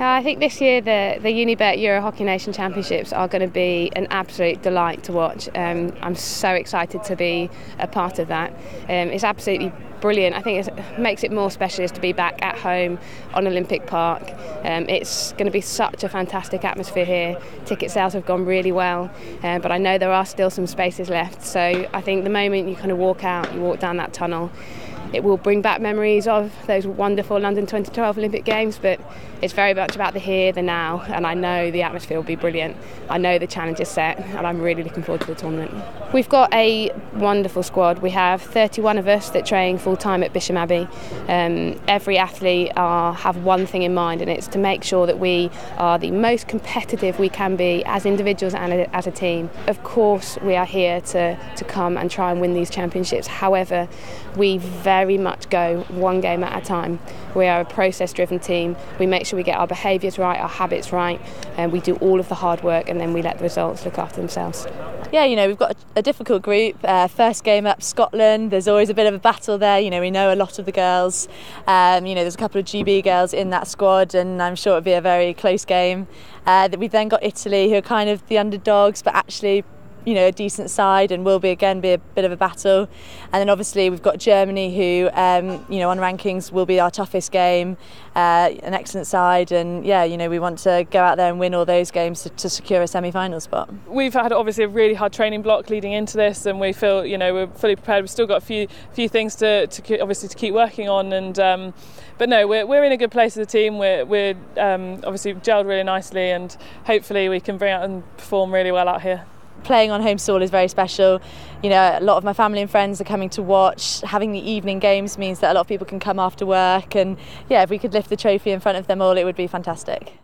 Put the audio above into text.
Uh, I think this year the, the Unibet Euro Hockey Nation Championships are going to be an absolute delight to watch. Um, I'm so excited to be a part of that. Um, it's absolutely brilliant. I think it makes it more special to be back at home on Olympic Park. Um, it's going to be such a fantastic atmosphere here. Ticket sales have gone really well, um, but I know there are still some spaces left. So I think the moment you kind of walk out, you walk down that tunnel, it will bring back memories of those wonderful London 2012 Olympic Games, but it's very much about the here, the now, and I know the atmosphere will be brilliant. I know the challenge is set, and I'm really looking forward to the tournament. We've got a wonderful squad. We have 31 of us that train full time at Bisham Abbey. Um, every athlete are, have one thing in mind, and it's to make sure that we are the most competitive we can be as individuals and as a team. Of course, we are here to, to come and try and win these championships. However, we very much go one game at a time. We are a process driven team. We make sure we get our behaviours right, our habits right, and we do all of the hard work and then we let the results look after themselves. Yeah, you know, we've got a, a difficult group. Uh, first game up, Scotland. There's always a bit of a battle there. You know, we know a lot of the girls. Um, you know, there's a couple of GB girls in that squad, and I'm sure it'll be a very close game. Uh, we've then got Italy, who are kind of the underdogs, but actually you know a decent side and will be again be a bit of a battle. And then obviously we've got Germany who um, you know on rankings will be our toughest game uh, an excellent side. And yeah you know we want to go out there and win all those games to, to secure a semi-final spot. We've had obviously a really hard training block leading into this and we feel you know we're fully prepared. We've still got a few few things to, to obviously to keep working on and um, but no we're, we're in a good place as a team. We're, we're um, obviously gelled really nicely and hopefully we can bring out and perform really well out here playing on home soil is very special. You know, a lot of my family and friends are coming to watch. Having the evening games means that a lot of people can come after work, and yeah, if we could lift the trophy in front of them all, it would be fantastic.